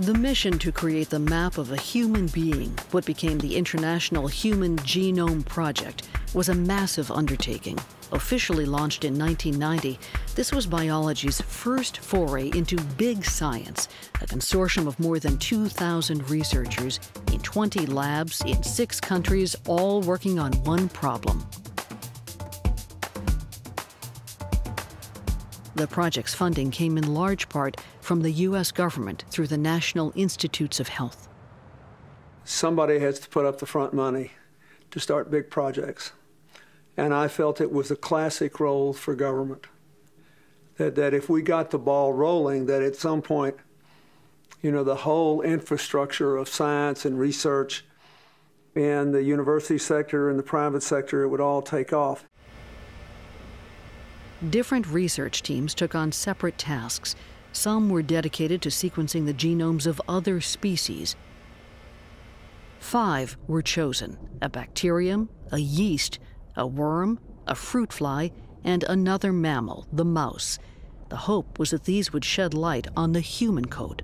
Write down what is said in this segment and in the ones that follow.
The mission to create the map of a human being, what became the International Human Genome Project, was a massive undertaking. Officially launched in 1990, this was biology's first foray into big science, a consortium of more than 2,000 researchers in 20 labs in six countries, all working on one problem The project's funding came in large part from the U.S. government through the National Institutes of Health. Somebody has to put up the front money to start big projects. And I felt it was a classic role for government. That, that if we got the ball rolling, that at some point, you know, the whole infrastructure of science and research in the university sector and the private sector, it would all take off. Different research teams took on separate tasks. Some were dedicated to sequencing the genomes of other species. Five were chosen a bacterium, a yeast, a worm, a fruit fly, and another mammal, the mouse. The hope was that these would shed light on the human code.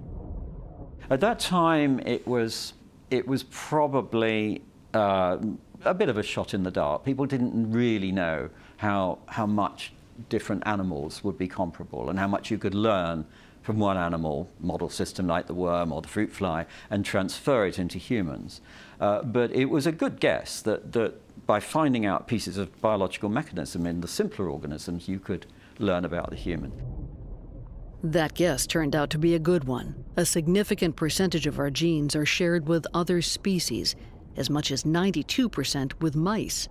At that time, it was, it was probably uh, a bit of a shot in the dark. People didn't really know how, how much different animals would be comparable and how much you could learn from one animal model system like the worm or the fruit fly and transfer it into humans. Uh, but it was a good guess that, that by finding out pieces of biological mechanism in the simpler organisms, you could learn about the human. That guess turned out to be a good one. A significant percentage of our genes are shared with other species, as much as 92% with mice.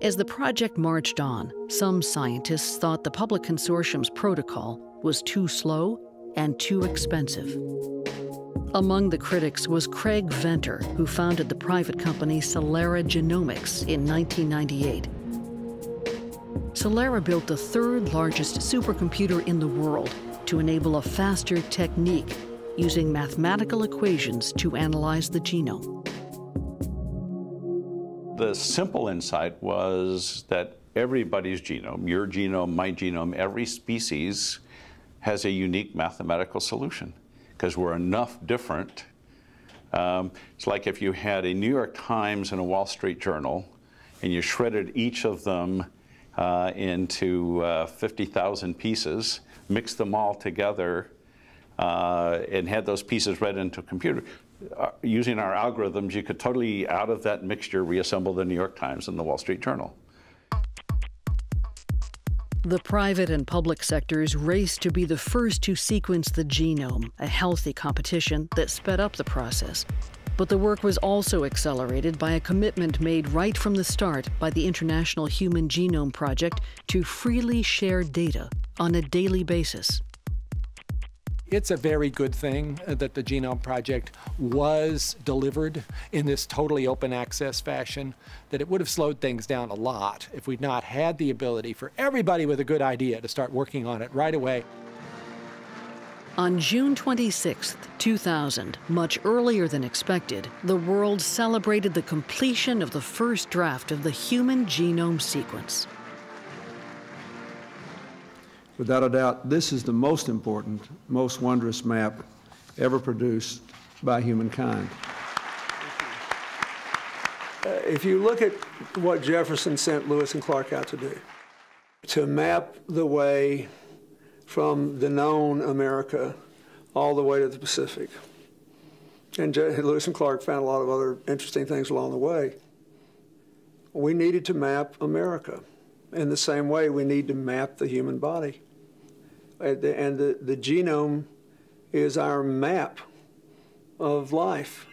As the project marched on, some scientists thought the public consortium's protocol was too slow and too expensive. Among the critics was Craig Venter, who founded the private company Celera Genomics in 1998. Celera built the third largest supercomputer in the world to enable a faster technique using mathematical equations to analyze the genome. The simple insight was that everybody's genome, your genome, my genome, every species has a unique mathematical solution because we're enough different. Um, it's like if you had a New York Times and a Wall Street Journal and you shredded each of them uh, into uh, 50,000 pieces, mixed them all together, uh, and had those pieces read into a computer. Uh, using our algorithms, you could totally, out of that mixture, reassemble the New York Times and the Wall Street Journal. The private and public sectors raced to be the first to sequence the genome, a healthy competition that sped up the process. But the work was also accelerated by a commitment made right from the start by the International Human Genome Project to freely share data on a daily basis. It's a very good thing that the Genome Project was delivered in this totally open access fashion, that it would have slowed things down a lot if we'd not had the ability for everybody with a good idea to start working on it right away. On June 26, 2000, much earlier than expected, the world celebrated the completion of the first draft of the human genome sequence. Without a doubt, this is the most important, most wondrous map ever produced by humankind. Uh, if you look at what Jefferson sent Lewis and Clark out to do, to map the way from the known America all the way to the Pacific. And Lewis and Clark found a lot of other interesting things along the way. We needed to map America. In the same way, we need to map the human body and the, the genome is our map of life.